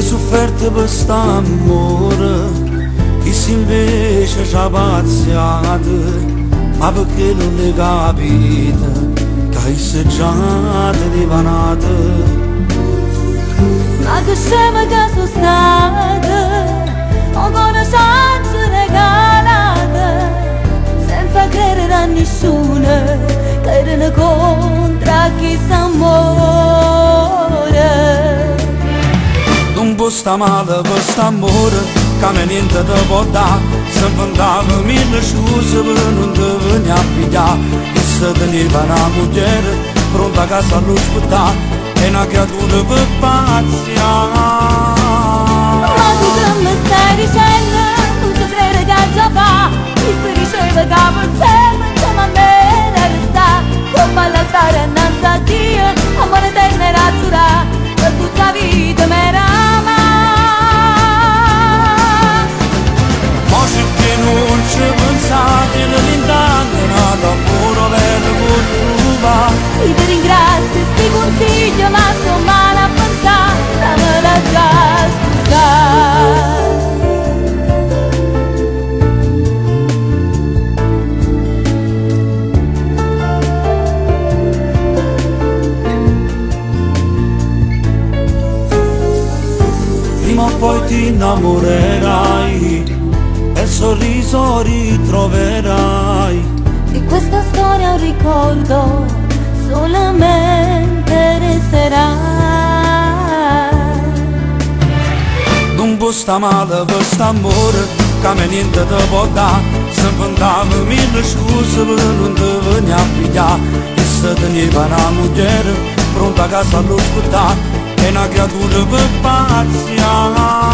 sofferto quest'amore Chi si invece ci ha pazziato Ma perché non le capite Che hai seggiate divanate Ma che scema che Non può sta male quest'amore Che me niente te può dare Si inventava mille scuse Per non te venire a pigliare E se teneva una moglie Pronta a casa all'ospitare E una creatura per paziare Ma tu che mi stai dicendo Non ti crede che già fa Mi si diceva che per sempre Insieme a me deve ti ringrazio sti consiglio Ma sto male a pensare Dammela già scusare Prima o poi ti innamorerai E il sorriso ritroverai. Di questa storia un ricordo solamente resterà. Non può sta male quest'amore Che me niente te può dare Se inventava mille scuse Per non te venire a pigliare E se teneva una moglie Pronta a casa all'ospitare E una creatura per paziare Ma